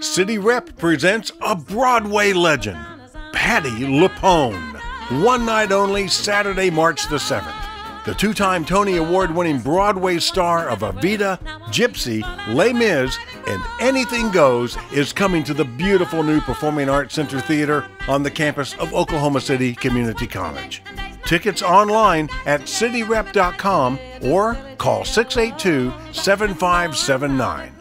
City Rep presents a Broadway legend, Patti LuPone. One night only, Saturday, March the 7th. The two time Tony Award winning Broadway star of Evita, Gypsy, Les Mis, and Anything Goes is coming to the beautiful new Performing Arts Center Theater on the campus of Oklahoma City Community College. Tickets online at cityrep.com or call 682 7579.